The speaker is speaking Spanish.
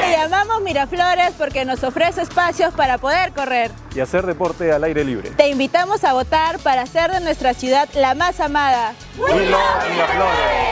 Te llamamos Miraflores porque nos ofrece espacios para poder correr. Y hacer deporte al aire libre. Te invitamos a votar para hacer de nuestra ciudad la más amada. ¡We Miraflores!